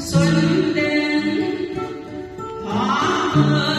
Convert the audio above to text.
Söyle, ah,